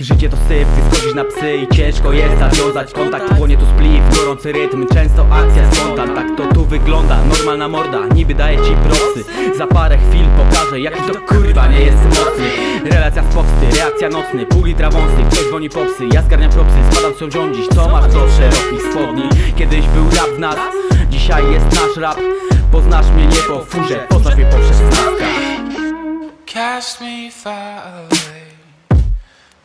Życie to syf, ty schodzisz na psy i ciężko jest nawiązać kontakt. Płonie tu spliw, gorący rytm, często akcja spontan. Tak to tu wygląda, normalna morda, niby daje ci prosy Za parę chwil pokażę, jaki to kurwa nie jest mocny. Relacja z popsty, reakcja nocny, pół litra wąsy Ktoś dzwoni popsy, ja zgarniam propsy, spadam są rządzić. Co masz do szerokich spodni? Kiedyś był rap w nas, dzisiaj jest nasz rap. Poznasz mnie nie po furze, poznasz mnie poprzez Cast me far away.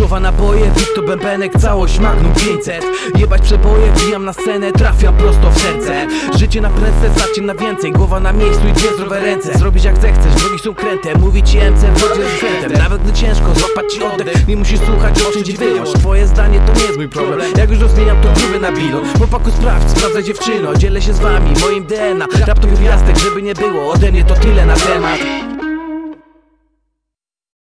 Słowa naboje, to bębenek, całość Magnum 500 Jebać przeboje, wbijam na scenę, trafiam prosto w serce. Życie na prędce, starcie na więcej Głowa na miejscu i dwie zdrowe ręce. Zrobić jak zechcesz, drogi są kręte Mówi ci MC, wchodzę z Nawet gdy ciężko, złapać ci oddech Nie musisz słuchać, o czym ci wyjąć Twoje zdanie to nie jest mój problem. Jak już rozmieniam, to gruby na bilo Chłopaku sprawdź, sprawdzaj dziewczyno. Dzielę się z wami, moim DNA Rap to gwiazdek, żeby nie było Ode mnie to tyle na temat